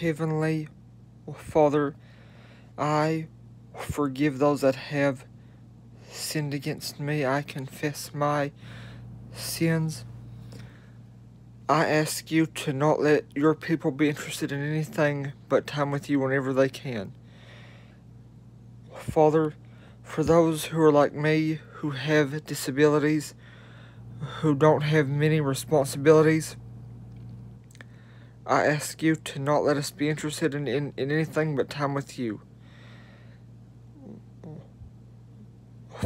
Heavenly Father, I forgive those that have sinned against me. I confess my sins. I ask you to not let your people be interested in anything but time with you whenever they can. Father, for those who are like me, who have disabilities, who don't have many responsibilities, I ask you to not let us be interested in, in, in anything but time with you.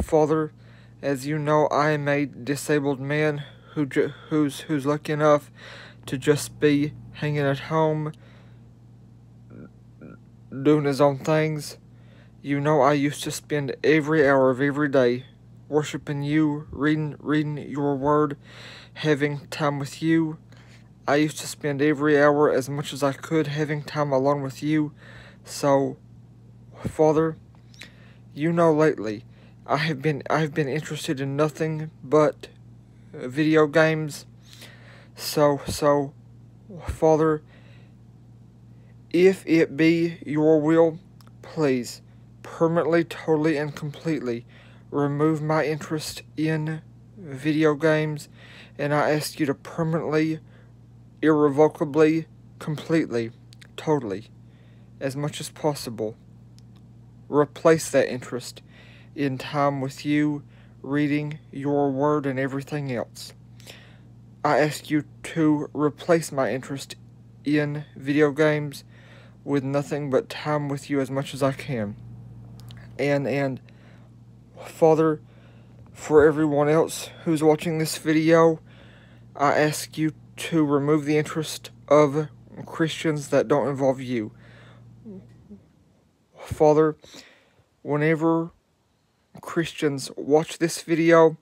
Father, as you know, I am a disabled man who who's who's lucky enough to just be hanging at home, doing his own things. You know, I used to spend every hour of every day worshiping you, reading reading your word, having time with you. I used to spend every hour as much as I could having time alone with you. So, Father, you know lately I have been I have been interested in nothing but video games. So so Father, if it be your will, please permanently, totally, and completely remove my interest in video games, and I ask you to permanently, irrevocably, completely, totally, as much as possible, replace that interest in time with you, reading your word, and everything else. I ask you to replace my interest in video games with nothing but time with you as much as I can. And, and, Father, for everyone else who's watching this video, I ask you to remove the interest of Christians that don't involve you. Father, whenever Christians watch this video,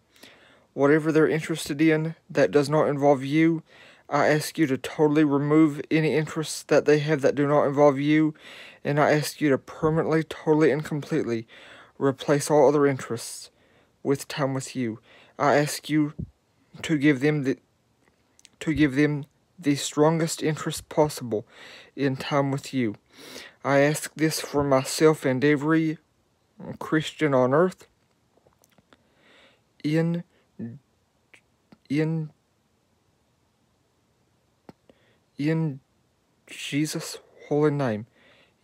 whatever they're interested in that does not involve you, I ask you to totally remove any interests that they have that do not involve you, and I ask you to permanently, totally, and completely replace all other interests with time with you. I ask you to give them the to give them the strongest interest possible in time with you. I ask this for myself and every Christian on earth in in in Jesus' holy name.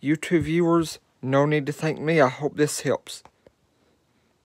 You two viewers, no need to thank me. I hope this helps.